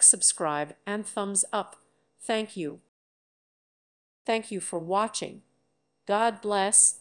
Click subscribe and thumbs up. Thank you. Thank you for watching. God bless.